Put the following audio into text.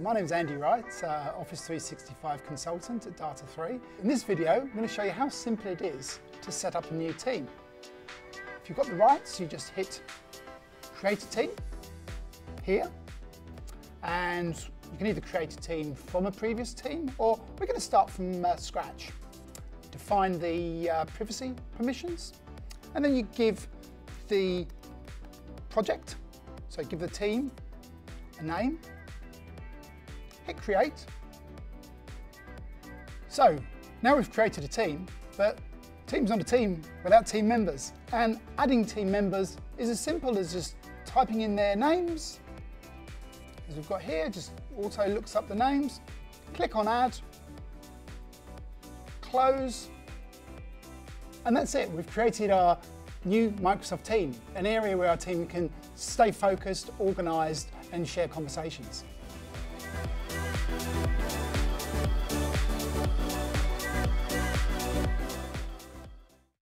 My name is Andy Wright, uh, Office 365 consultant at Data#3. In this video, I'm going to show you how simple it is to set up a new team. If you've got the rights, you just hit Create a Team here, and you can either create a team from a previous team, or we're going to start from uh, scratch. Define the uh, privacy permissions, and then you give the project, so give the team a name, hit create. So now we've created a team, but team's not a team without team members. And adding team members is as simple as just typing in their names, as we've got here, just auto looks up the names, click on add, close, and that's it. We've created our new Microsoft team, an area where our team can stay focused, organized, and share conversations.